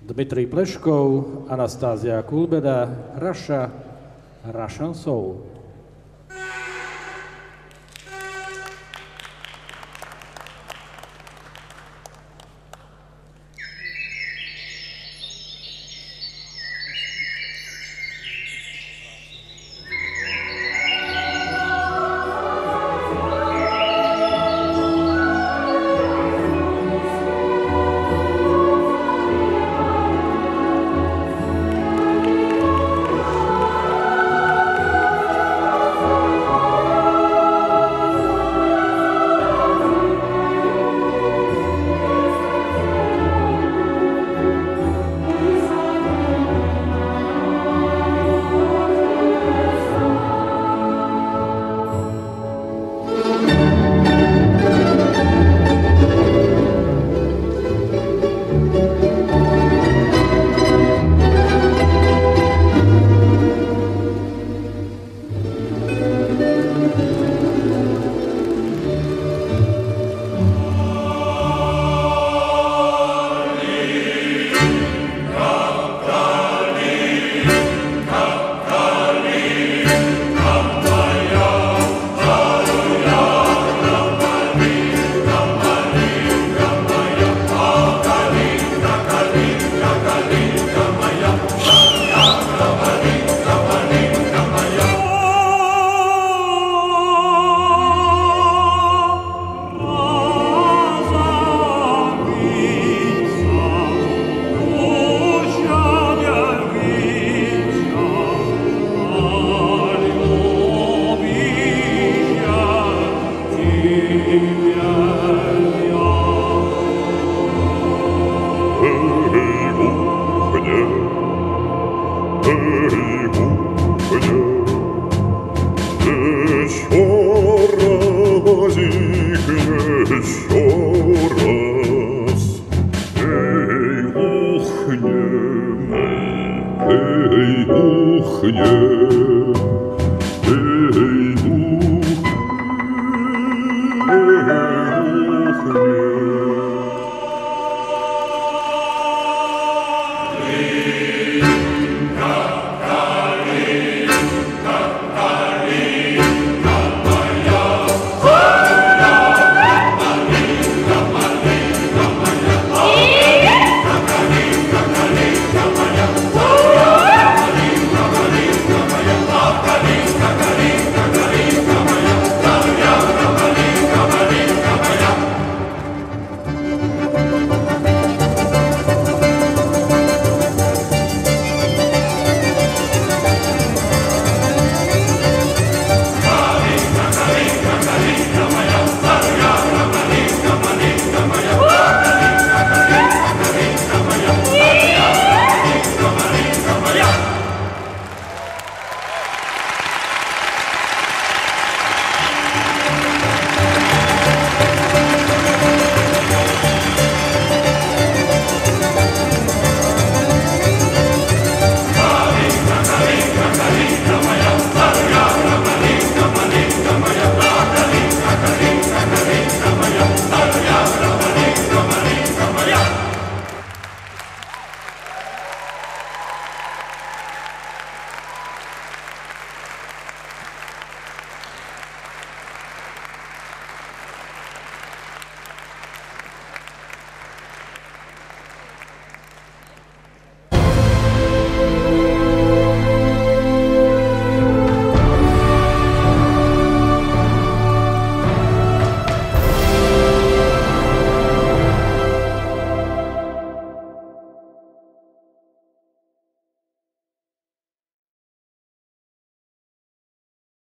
Dmitrij Pleškov, Anastázia Kulbeda, Raša, Russian Soul. еще раз. Эй, ухнем, эй, ухнем.